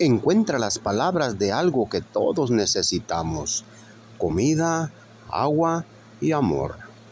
encuentra las palabras de algo que todos necesitamos, comida, agua y amor.